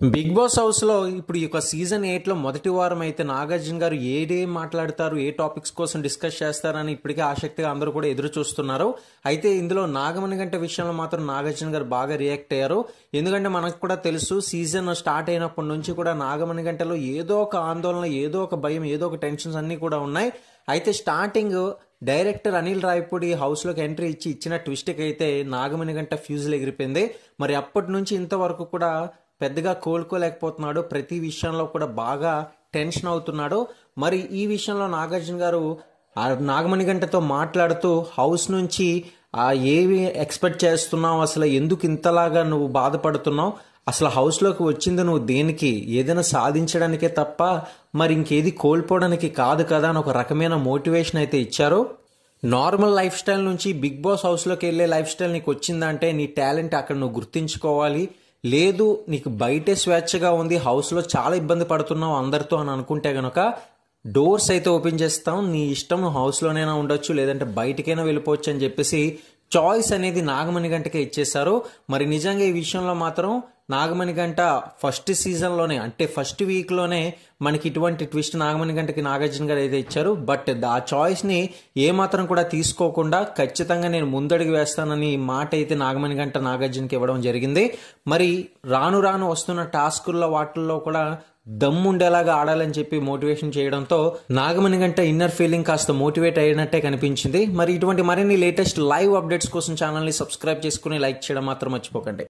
Big boss హౌస్లో ఇప్పుడు ఈ యొక్క సీజన్ ఎయిట్లో మొదటి వారం అయితే నాగార్జున గారు ఏడేం మాట్లాడతారు ఏ టాపిక్స్ కోసం డిస్కస్ చేస్తారని ఇప్పటికే ఆసక్తిగా అందరూ కూడా ఎదురు చూస్తున్నారు. అయితే ఇందులో నాగమణి గంట విషయంలో మాత్రం నాగార్జున గారు బాగా రియాక్ట్ అయ్యారు. ఎందుకంటే మనకు కూడా తెలుసు సీజన్ స్టార్ట్ అయినప్పటి నుంచి కూడా నాగమణి గంటలో ఏదో ఒక ఆందోళన ఏదో ఒక భయం ఏదో ఒక టెన్షన్స్ అన్నీ కూడా ఉన్నాయి. అయితే స్టార్టింగ్ డైరెక్టర్ అనిల్ రాయపూడి హౌస్లోకి ఎంట్రీ ఇచ్చి ఇచ్చిన ట్విస్ట్కి అయితే నాగమణి గంట ఫ్యూజులు ఎగిరిపోయింది. మరి అప్పటి నుంచి ఇంతవరకు కూడా పెద్దగా కోలుకోలేకపోతున్నాడు. ప్రతి విషయంలో కూడా బాగా టెన్షన్ అవుతున్నాడు. మరి ఈ విషయంలో నాగార్జున గారు నాగమణి గంటతో మాట్లాడుతూ హౌస్ నుంచి ఆ ఏవి ఎక్స్పెక్ట్ చేస్తున్నావు? అసలు ఎందుకు ఇంతలాగా నువ్వు బాధపడుతున్నావు? అసలు హౌస్లోకి వచ్చింది నువ్వు దేనికి? ఏదైనా సాధించడానికే తప్ప మరి ఇంకేది కోల్పోవడానికి కాదు కదా అని ఒక రకమైన మోటివేషన్ అయితే ఇచ్చారు. నార్మల్ లైఫ్ స్టైల్ నుంచి బిగ్ బాస్ హౌస్లోకి వెళ్ళే లైఫ్ స్టైల్ నీకు వచ్చిందంటే నీ టాలెంట్ అక్కడ నువ్వు గుర్తించుకోవాలి. లేదు నీకు బయటే స్వేచ్ఛగా ఉంది హౌస్లో చాలా ఇబ్బంది పడుతున్నావు అందరితో అని అనుకుంటే గనక డోర్స్ అయితే ఓపెన్ చేస్తాం నీ ఇష్టం నువ్వు హౌస్లోనైనా ఉండొచ్చు లేదంటే బయటికైనా వెళ్ళిపోవచ్చు అని చెప్పేసి చాయిస్ అనేది నాగమణి గంటకే ఇచ్చేశారు. మరి నిజంగా ఈ విషయంలో మాత్రం నాగమణి గంట ఫస్ట్ సీజన్లోనే అంటే ఫస్ట్ వీక్లోనే మనకి ఇటువంటి ట్విస్ట్ నాగమణి గంటకి నాగార్జున గారు అయితే ఇచ్చారు బట్ ఆ చాయిస్ని ఏమాత్రం కూడా తీసుకోకుండా ఖచ్చితంగా నేను ముందడుగు వేస్తానని మాట అయితే నాగమణి గంట నాగార్జునకి ఇవ్వడం జరిగింది. మరి రాను రాను వస్తున్న టాస్కుల్లో వాటిల్లో కూడా దమ్ముండేలాగా ఆడాలని చెప్పి మోటివేషన్ చేయడంతో నాగమణి గంట ఇన్నర్ ఫీలింగ్ కాస్త మోటివేట్ అయినట్టే కనిపించింది. మరి ఇటువంటి మరిన్ని లేటెస్ట్ లైవ్ అప్డేట్స్ కోసం ఛానల్ని సబ్స్క్రైబ్ చేసుకుని లైక్ చేయడం మాత్రం మర్చిపోకండి.